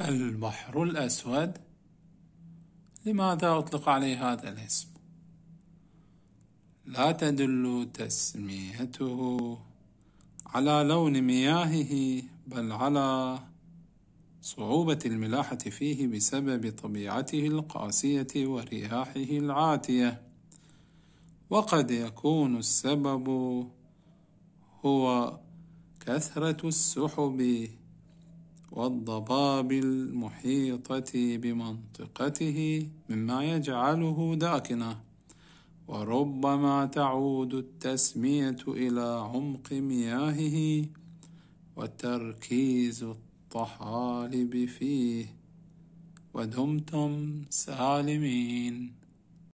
البحر الأسود لماذا أطلق عليه هذا الاسم؟ لا تدل تسميته على لون مياهه بل على صعوبة الملاحة فيه بسبب طبيعته القاسية ورياحه العاتية وقد يكون السبب هو كثرة السحب والضباب المحيطة بمنطقته مما يجعله داكنة وربما تعود التسمية إلى عمق مياهه وتركيز الطحالب فيه ودمتم سالمين.